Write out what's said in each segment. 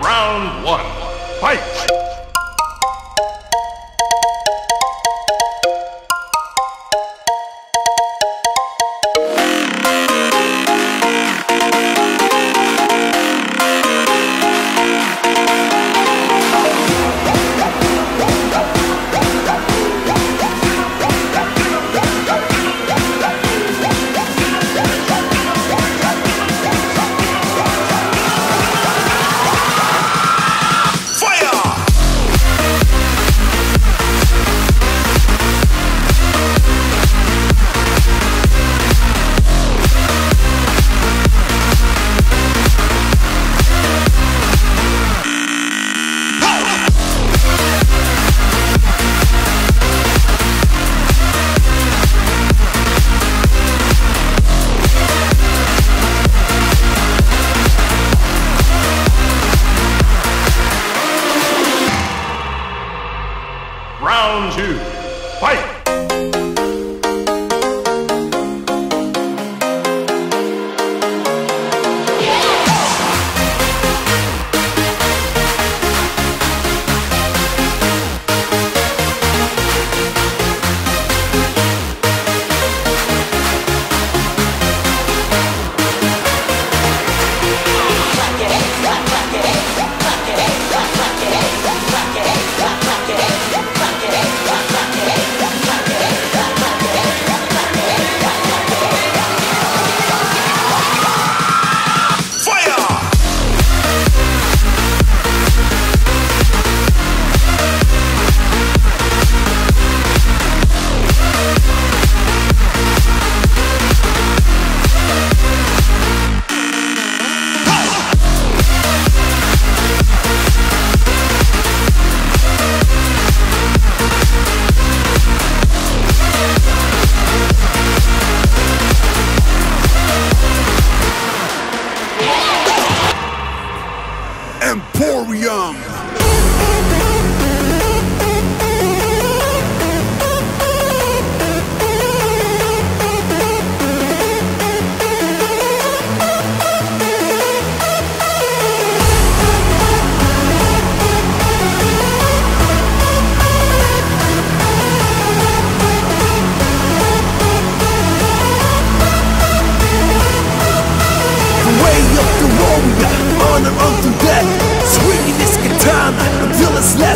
Round one. Fight! Round two. Fight!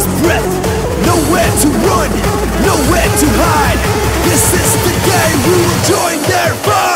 last breath. Nowhere to run, nowhere to hide. This is the day we will join their fight